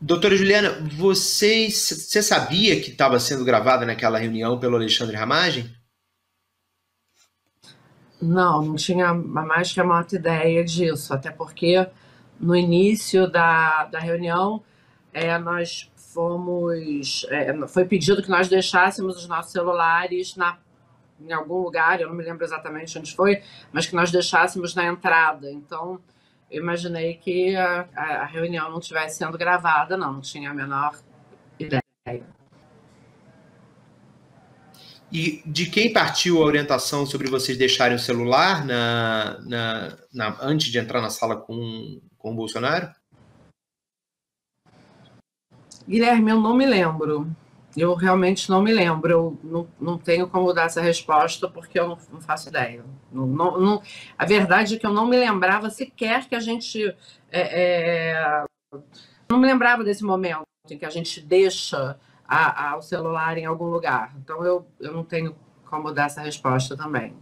Doutora Juliana, você, você sabia que estava sendo gravada naquela reunião pelo Alexandre Ramagem? Não, não tinha a mais remota ideia disso, até porque no início da, da reunião é, nós fomos. É, foi pedido que nós deixássemos os nossos celulares na, em algum lugar, eu não me lembro exatamente onde foi, mas que nós deixássemos na entrada. Então, eu imaginei que a, a reunião não estivesse sendo gravada, não, não tinha a menor ideia. E de quem partiu a orientação sobre vocês deixarem o celular na, na, na, antes de entrar na sala com, com o Bolsonaro? Guilherme, eu não me lembro. Eu realmente não me lembro. Eu não, não tenho como dar essa resposta porque eu não, não faço ideia. Não, não, a verdade é que eu não me lembrava sequer que a gente. É, é, não me lembrava desse momento em que a gente deixa a, a, o celular em algum lugar. Então eu, eu não tenho como dar essa resposta também.